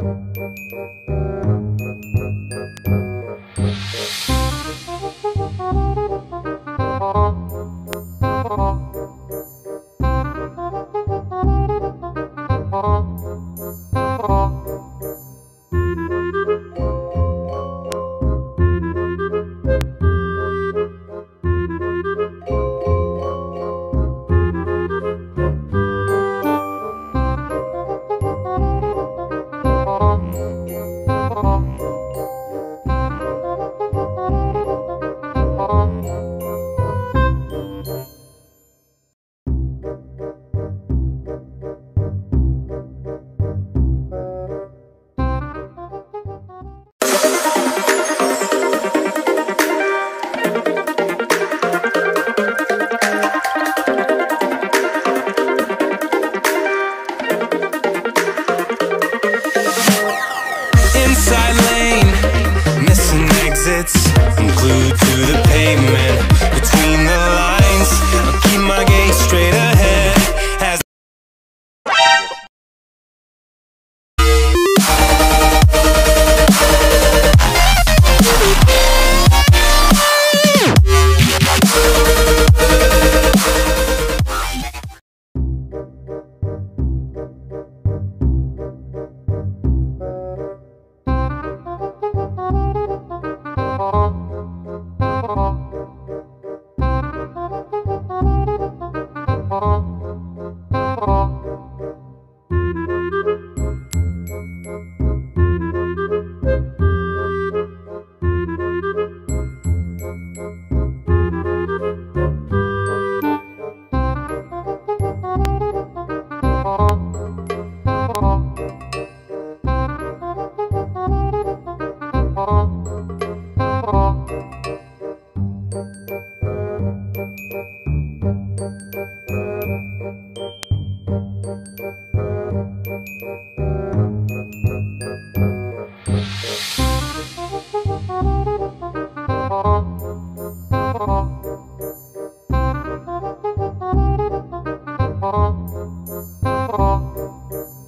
Música Inside lane, missing exits. I'm glued to the pavement. Thank you.